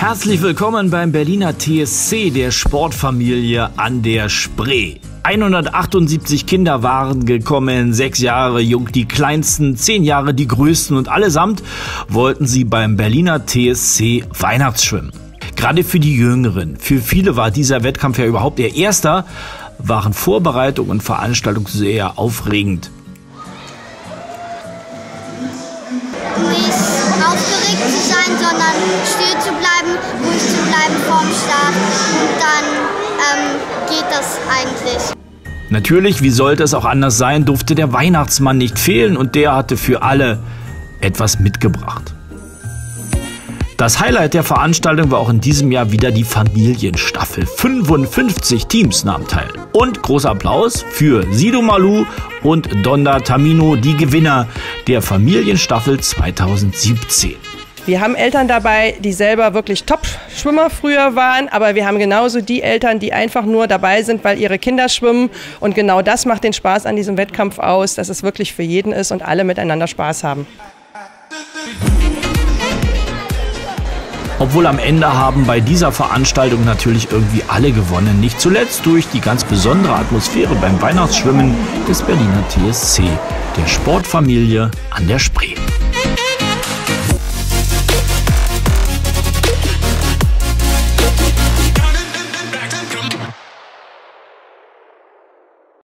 Herzlich willkommen beim Berliner TSC der Sportfamilie an der Spree. 178 Kinder waren gekommen, sechs Jahre jung die kleinsten, zehn Jahre die größten und allesamt wollten sie beim Berliner TSC Weihnachtsschwimmen. Gerade für die Jüngeren, für viele war dieser Wettkampf ja überhaupt ihr erster, waren Vorbereitung und Veranstaltung sehr aufregend. Nicht aufgeregt zu sein, sondern still zu bleiben, geht das eigentlich. Natürlich, wie sollte es auch anders sein, durfte der Weihnachtsmann nicht fehlen und der hatte für alle etwas mitgebracht. Das Highlight der Veranstaltung war auch in diesem Jahr wieder die Familienstaffel. 55 Teams nahmen teil. Und großer Applaus für Sido Malu und Donda Tamino, die Gewinner der Familienstaffel 2017. Wir haben Eltern dabei, die selber wirklich Top-Schwimmer früher waren, aber wir haben genauso die Eltern, die einfach nur dabei sind, weil ihre Kinder schwimmen. Und genau das macht den Spaß an diesem Wettkampf aus, dass es wirklich für jeden ist und alle miteinander Spaß haben. Obwohl am Ende haben bei dieser Veranstaltung natürlich irgendwie alle gewonnen. Nicht zuletzt durch die ganz besondere Atmosphäre beim Weihnachtsschwimmen des Berliner TSC, der Sportfamilie an der Spree.